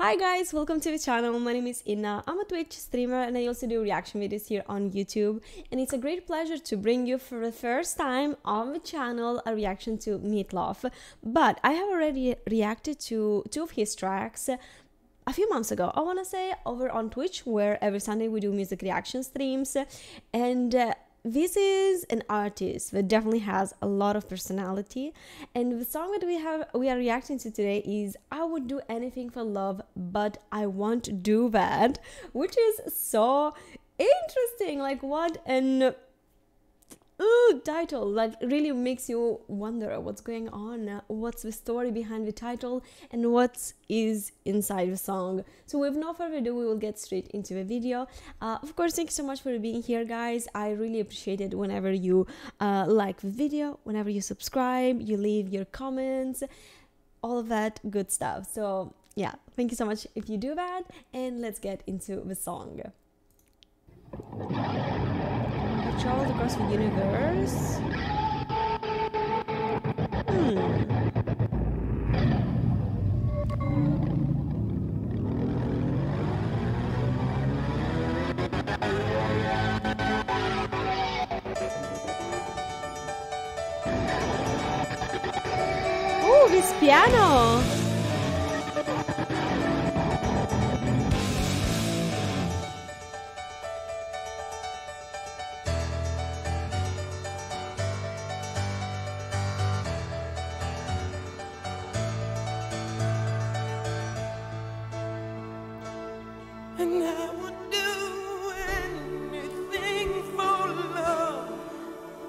Hi guys, welcome to the channel. My name is Inna. I'm a Twitch streamer and I also do reaction videos here on YouTube. And it's a great pleasure to bring you for the first time on the channel a reaction to Meat Loaf. But I have already reacted to two of his tracks a few months ago, I want to say, over on Twitch, where every Sunday we do music reaction streams. And uh, this is an artist that definitely has a lot of personality. And the song that we have we are reacting to today is i would do anything for love but i won't do that which is so interesting. Like what an ooh, title like really makes you wonder what's going on what's the story behind the title and what is inside the song. So with no further ado we will get straight into the video. Uh, of course thank you so much for being here guys. I really appreciate it whenever you uh, like the video whenever you subscribe you leave your comments all of that good stuff. So yeah thank you so much if you do that and let's get into the song traveled across the universe. Hmm. Oh, this piano! I would do anything for love.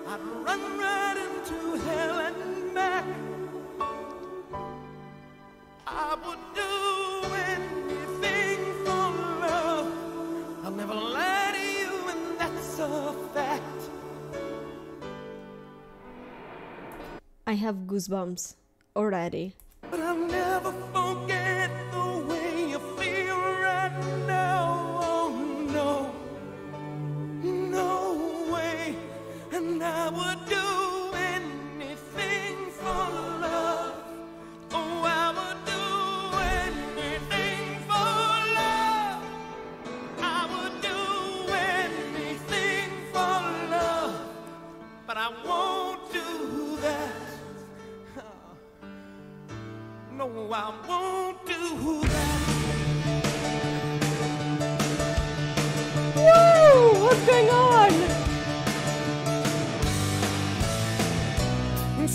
I'd run right into hell and back. I would do anything for love. I'll never lie to you when that's a fact. I have goosebumps already.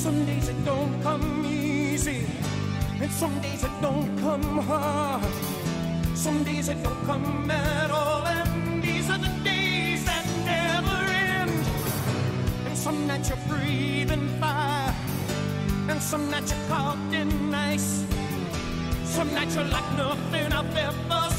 Some days it don't come easy, and some days it don't come hard. Some days it don't come at all, and these are the days that never end. And some nights you're breathing fire and some nights you're caught in ice. Some nights you're like nothing I've ever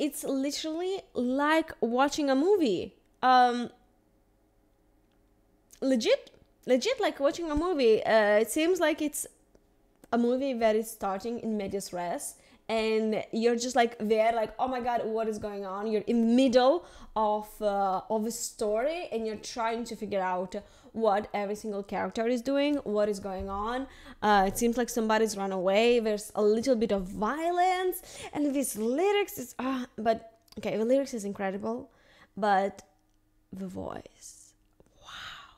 It's literally like watching a movie. Um, legit, legit, like watching a movie. Uh, it seems like it's a movie that is starting in medias res and you're just like there like oh my god what is going on you're in the middle of uh, of a story and you're trying to figure out what every single character is doing what is going on uh, it seems like somebody's run away there's a little bit of violence and this lyrics is uh, but okay the lyrics is incredible but the voice wow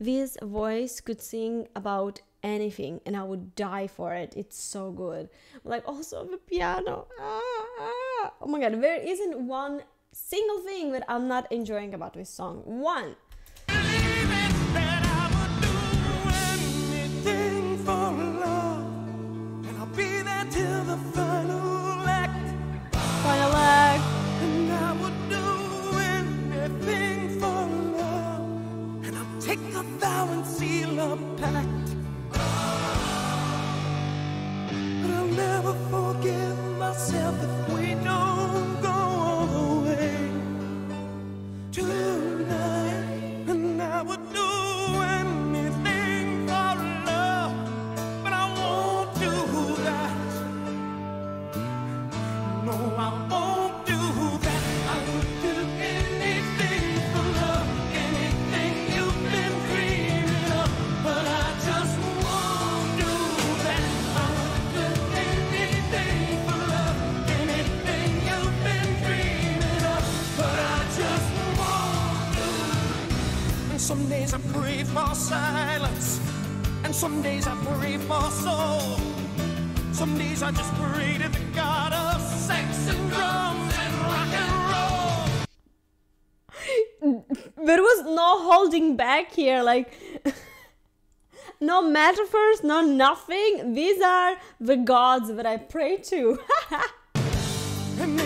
this voice could sing about anything and I would die for it. It's so good. Like also the piano. Ah, ah. Oh my god, there isn't one single thing that I'm not enjoying about this song. One. pray for silence, and some days I pray for soul. Some days I just pray to the God of sex and drums and rock and roll. there was no holding back here, like. no metaphors, no nothing. These are the gods that I pray to.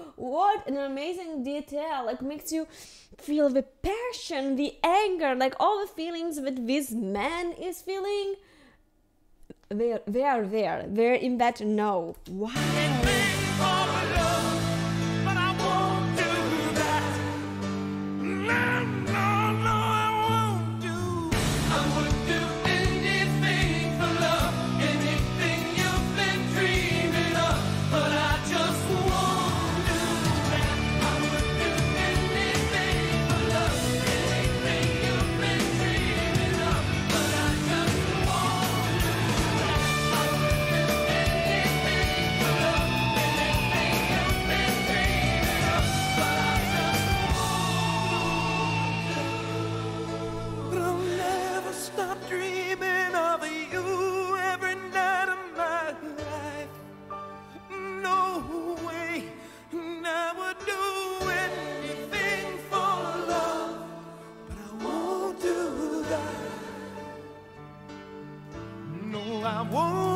what an amazing detail like makes you feel the passion the anger like all the feelings that this man is feeling. They are, they are there. They're in that no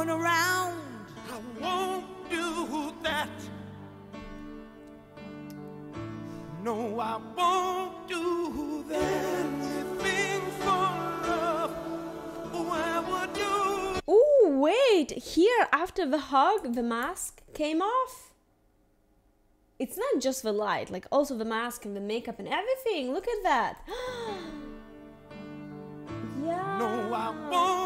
going around. I won't do that. No, I won't do that. Anything for love. Oh, Ooh, wait. Here, after the hug, the mask came off. It's not just the light, like also the mask and the makeup and everything. Look at that. yeah. No, I won't.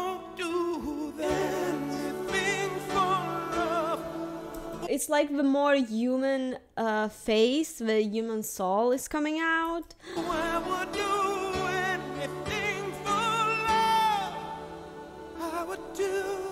It's like the more human uh, face, the human soul is coming out. I would do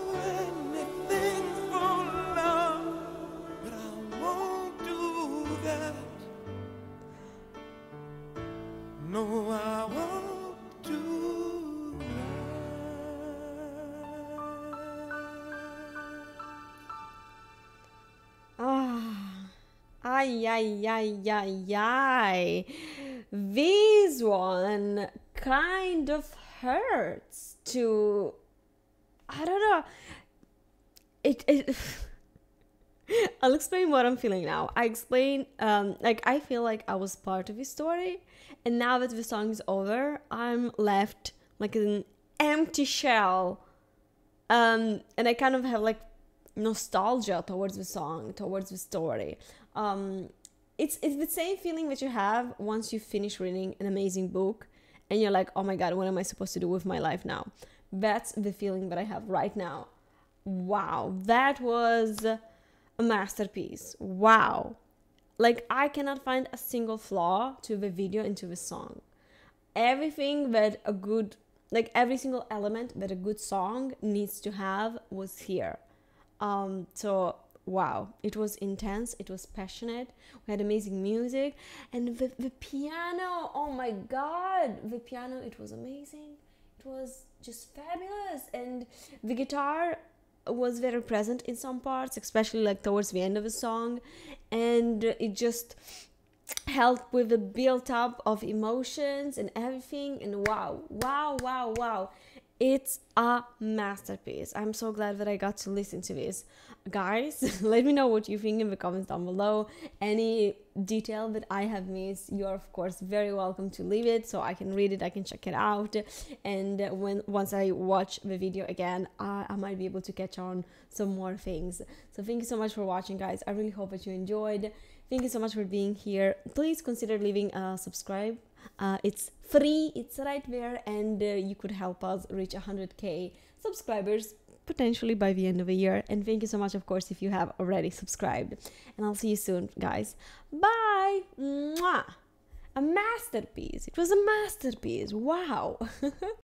ay, ay, ay, ay. This one kind of hurts to. I don't know. It. it I'll explain what I'm feeling now. I explain, um, like, I feel like I was part of his story, and now that the song is over, I'm left like an empty shell. Um, and I kind of have like nostalgia towards the song, towards the story. Um, it's it's the same feeling that you have once you finish reading an amazing book, and you're like, oh my god, what am I supposed to do with my life now? That's the feeling that I have right now. Wow, that was a masterpiece. Wow. Like I cannot find a single flaw to the video and to the song. Everything that a good like every single element that a good song needs to have was here. Um so wow, it was intense, it was passionate. We had amazing music and the, the piano, oh my god, the piano it was amazing. It was just fabulous and the guitar was very present in some parts, especially like towards the end of the song, and it just helped with the build up of emotions and everything. And wow, wow, wow, wow. It's a masterpiece. I'm so glad that I got to listen to this. Guys, let me know what you think in the comments down below. Any detail that I have missed, you're of course very welcome to leave it so I can read it, I can check it out. And when once I watch the video again, I, I might be able to catch on some more things. So thank you so much for watching, guys. I really hope that you enjoyed. Thank you so much for being here. Please consider leaving a subscribe. Uh, it's free, it's right there, and uh, you could help us reach 100k subscribers potentially by the end of the year. And thank you so much, of course, if you have already subscribed. And I'll see you soon, guys. Bye. Mwah. A masterpiece. It was a masterpiece. Wow.